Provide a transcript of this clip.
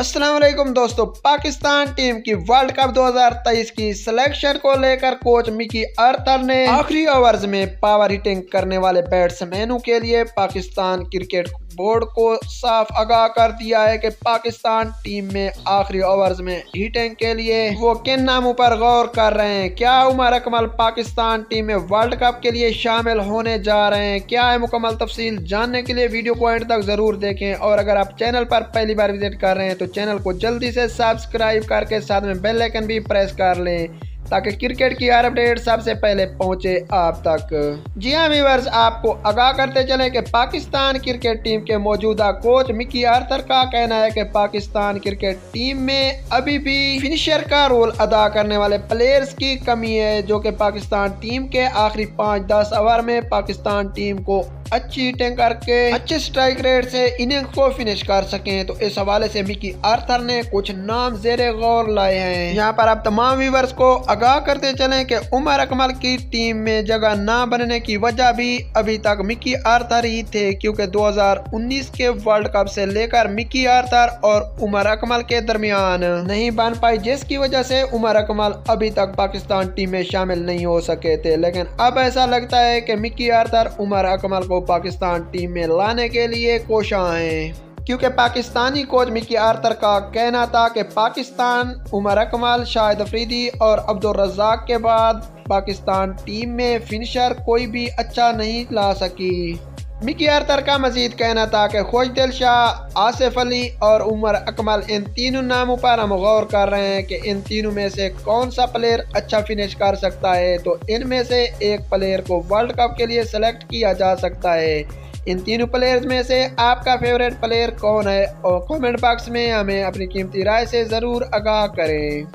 असलम दोस्तों, पाकिस्तान टीम की world cup 2023 की सिलेक्शन को लेकर कोच मिकी अर्थर ने आखिरी ओवर्स में पावर हिटिंग करने वाले बैट्समैनों के लिए पाकिस्तान क्रिकेट बोर्ड को साफ़ आगाह कर दिया है कि पाकिस्तान टीम में आखिरी ओवर्स में हिटिंग के लिए वो किन नामों पर गौर कर रहे हैं? क्या उमर अकमल पाकिस्तान टीम में वर्ल्ड कप के लिए शामिल होने जा रहे हैं? क्या है मुकम्मल तफसील? जानने के लिए वीडियो को एंड तक ज़रूर देखें और अगर आप चैनल पर पहली बार विज़िट कर रहे हैं तो चैनल को जल्दी से सब्सक्राइब करके साथ में बेल आइकन भी प्रेस कर लें, ताकि क्रिकेट की हर अपडेट सबसे पहले पहुँचे आप तक। जी हाँ वीवर्स आपको आगाह करते चले कि पाकिस्तान क्रिकेट टीम के मौजूदा कोच मिकी आर्थर का कहना है कि पाकिस्तान क्रिकेट टीम में अभी भी फिनिशर का रोल अदा करने वाले प्लेयर्स की कमी है, जो कि पाकिस्तान टीम के आखिरी पाँच दस ओवर में पाकिस्तान टीम को अच्छी हिटिंग करके, अच्छे स्ट्राइक रेट से इनिंग को फिनिश कर सके। तो इस हवाले से मिकी आर्थर ने कुछ नाम जेर गौर लाए हैं। यहाँ पर आप तमाम व्यूवर्स को आगाह करते चले की उमर अकमल की टीम में जगह न बनने की वजह भी अभी तक मिकी आर्थर ही थे, क्योंकि 2019 के वर्ल्ड कप से लेकर मिकी आर्थर और उमर अकमल के दरमियान नहीं बन पाई, जिसकी वजह से उमर अकमल अभी तक पाकिस्तान टीम में शामिल नहीं हो सके थे। लेकिन अब ऐसा लगता है कि मिकी आर्थर, उमर अकमल को को पाकिस्तान टीम में लाने के लिए कोशा हैं क्योंकि पाकिस्तानी कोच मिकी आर्थर का कहना था कि पाकिस्तान, उमर अकमल, शाहिद अफरीदी और अब्दुल रजाक के बाद पाकिस्तान टीम में फिनिशर कोई भी अच्छा नहीं ला सकी। मिकी आर्थर का मजीद कहना था कि खोज दिल शाह आसिफ अली और उमर अकमल इन तीनों नामों पर हम गौर कर रहे हैं कि इन तीनों में से कौन सा प्लेयर अच्छा फिनिश कर सकता है। तो इनमें से एक प्लेयर को वर्ल्ड कप के लिए सेलेक्ट किया जा सकता है। इन तीनों प्लेयर्स में से आपका फेवरेट प्लेयर कौन है? और कमेंट बॉक्स में हमें अपनी कीमती राय से ज़रूर आगाह करें।